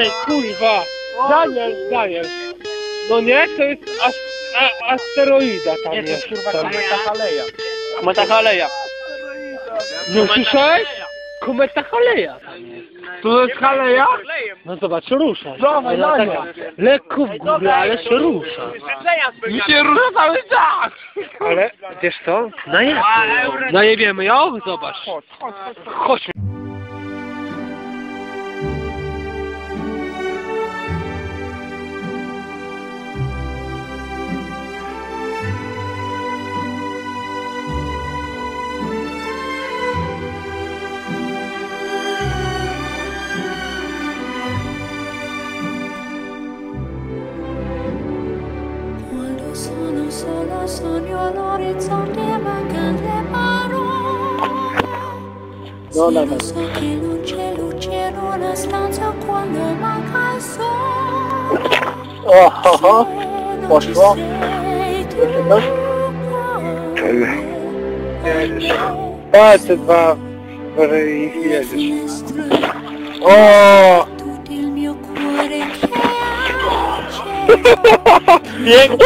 Ej, kurwa! Daniel, Daniel! No nie, to jest as, a, asteroida tam Nie, to jest. jest kurwa tam. kometa Haleja. Kometa Haleja. No słyszałeś? Kometa Haleja. To jest Haleja? No zobacz, rusza. się. Dawaj, Ona Daniel. taka lekko w górę, ale się rusza. Mi się rusza cały czas! Ale wiesz co? Najebiemy. Najebiemy ją? Zobacz. Chodź. No, no, no. Oh, oh, oh. Franchement. Ah, c'est pas... Oh Bien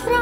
la luce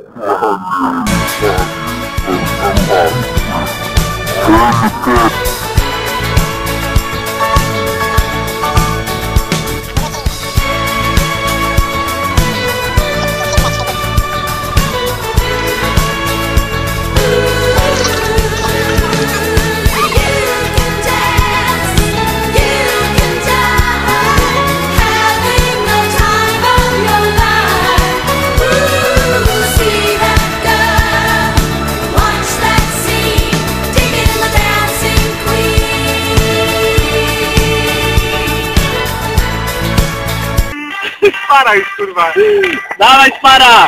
Para już kurwa! Dawaj spara!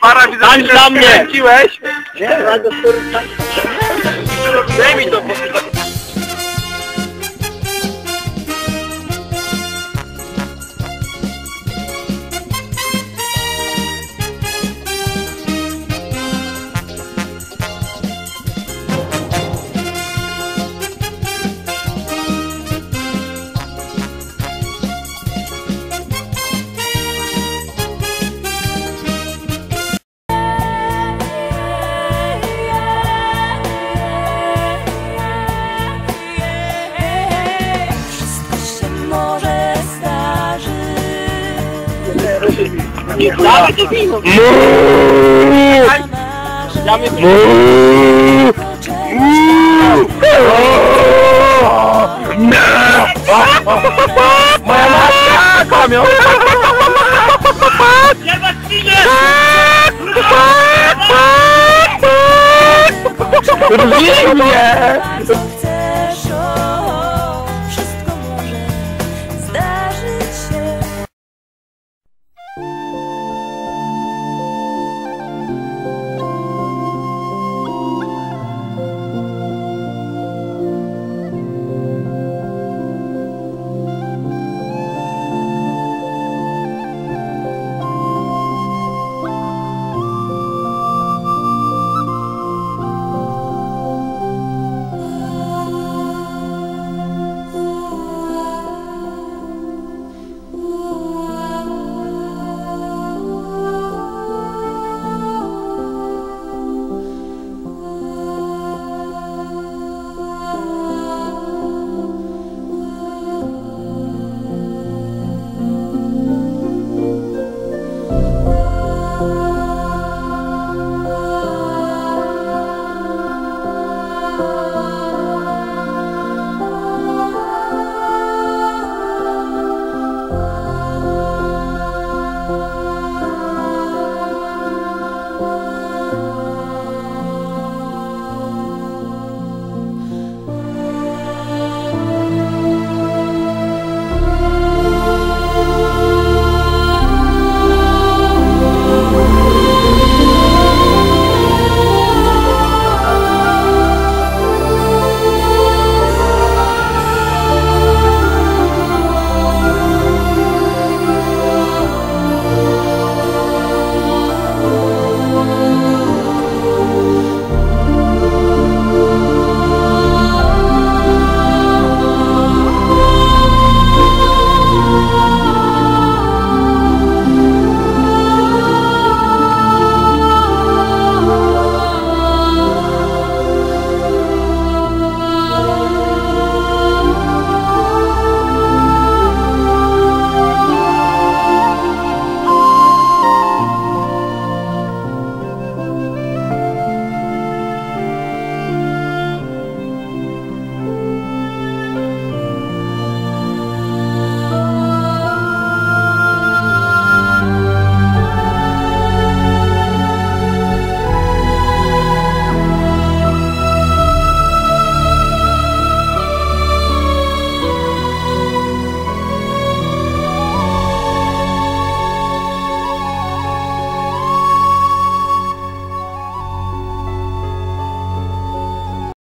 Para widzę, Tańcz dla mnie. skręciłeś. Nie, Daj mi to, bo Mo! Mo! Não! Não!